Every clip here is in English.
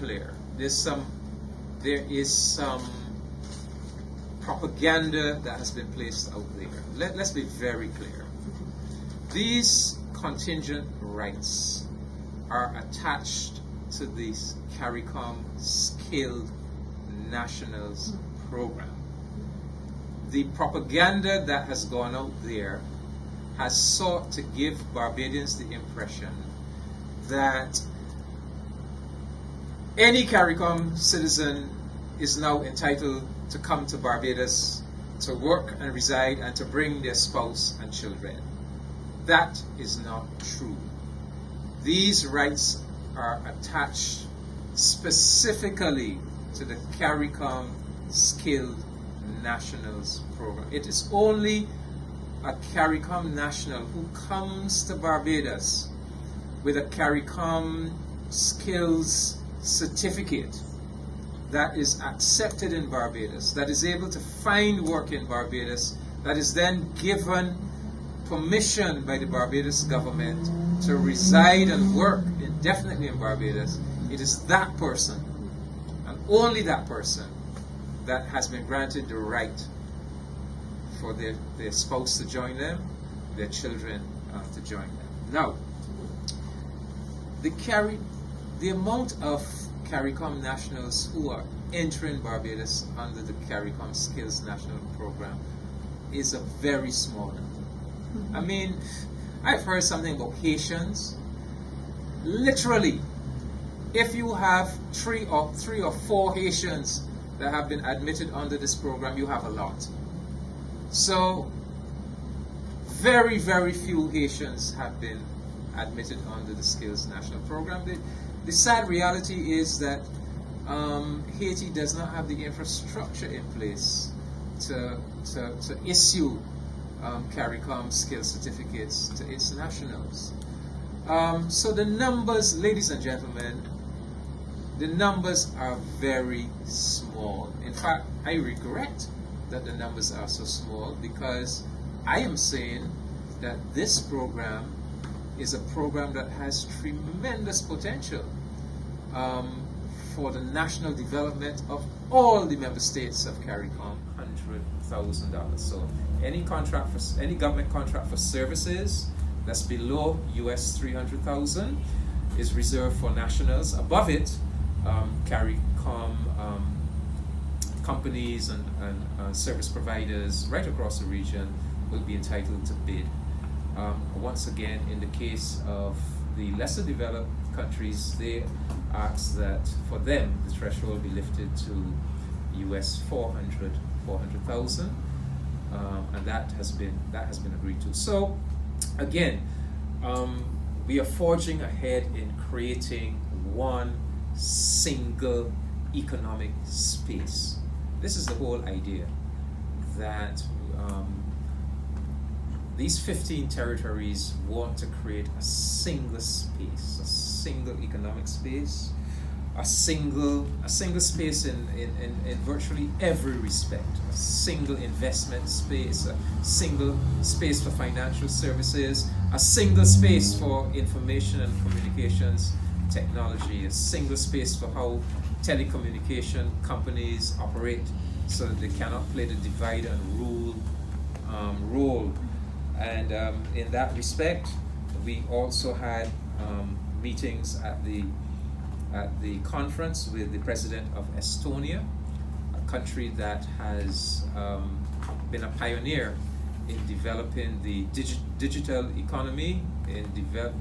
clear. There's some, there is some propaganda that has been placed out there. Let, let's be very clear. These contingent rights are attached to this CARICOM Skilled Nationals program. The propaganda that has gone out there has sought to give Barbadians the impression that any CARICOM citizen is now entitled to come to Barbados to work and reside and to bring their spouse and children. That is not true. These rights are attached specifically to the CARICOM Skilled Nationals Program. It is only a CARICOM national who comes to Barbados with a CARICOM Skills Certificate that is accepted in Barbados, that is able to find work in Barbados, that is then given permission by the Barbados government to reside and work indefinitely in Barbados, it is that person, and only that person, that has been granted the right for their, their spouse to join them, their children uh, to join them. Now, the carry, the amount of CARICOM nationals who are entering Barbados under the CARICOM Skills National Program is a very small number. Mm-hmm. I mean, I've heard something about Haitians. Literally, if you have three or three or four Haitians that have been admitted under this program, you have a lot. So, very, very few Haitians have been admitted under the Skills National Program. The, the sad reality is that um, Haiti does not have the infrastructure in place to, to, to issue um, CARICOM skill certificates to its nationals. Um, so the numbers, ladies and gentlemen, the numbers are very small. In fact, I regret that the numbers are so small because I am saying that this program is a program that has tremendous potential um, for the national development of all the member states of CARICOM, $100,000. So any contract for any government contract for services that's below US 300,000 is reserved for nationals. Above it, um, CARICOM um, companies and, and uh, service providers right across the region will be entitled to bid. Um, once again, in the case of the lesser developed countries, they ask that for them the threshold be lifted to US 400, 400,000, um, and that has been that has been agreed to. So, again, um, we are forging ahead in creating one single economic space. This is the whole idea that um, these 15 territories want to create a single space, a single economic space, a single a single space in, in, in, in, virtually every respect, a single investment space, a single space for financial services, a single space for information and communications technology, a single space for how telecommunication companies operate so that they cannot play the divide and rule um, role and um, in that respect, we also had um, meetings at the at the conference with the president of Estonia, a country that has um, been a pioneer in developing the digi digital economy, in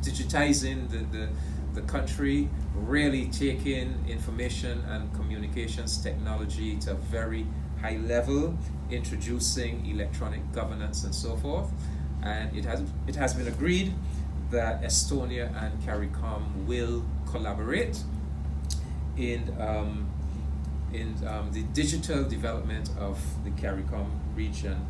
digitizing the, the, the country, really taking information and communications technology to a very high level, introducing electronic governance and so forth and it has it has been agreed that Estonia and CARICOM will collaborate in um, in um, the digital development of the CARICOM region